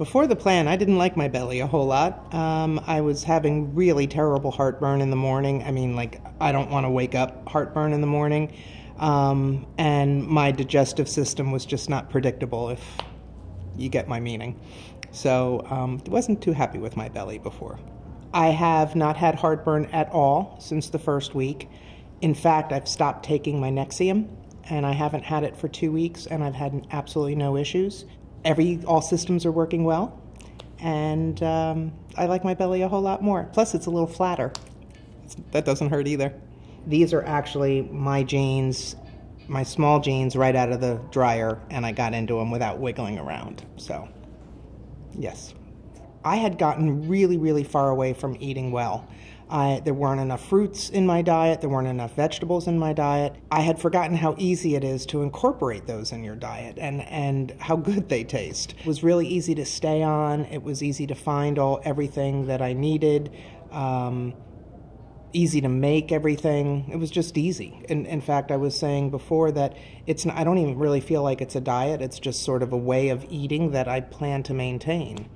Before the plan, I didn't like my belly a whole lot. Um, I was having really terrible heartburn in the morning. I mean, like, I don't want to wake up heartburn in the morning. Um, and my digestive system was just not predictable, if you get my meaning. So, um, wasn't too happy with my belly before. I have not had heartburn at all since the first week. In fact, I've stopped taking my Nexium and I haven't had it for two weeks, and I've had absolutely no issues every all systems are working well, and um, I like my belly a whole lot more. Plus, it's a little flatter. It's, that doesn't hurt either. These are actually my jeans, my small jeans, right out of the dryer, and I got into them without wiggling around. So, yes, I had gotten really, really far away from eating well. I, there weren't enough fruits in my diet, there weren't enough vegetables in my diet. I had forgotten how easy it is to incorporate those in your diet and, and how good they taste. It was really easy to stay on, it was easy to find all everything that I needed. Um, easy to make everything. It was just easy. In, in fact, I was saying before that it's I don't even really feel like it's a diet. It's just sort of a way of eating that I plan to maintain.